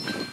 you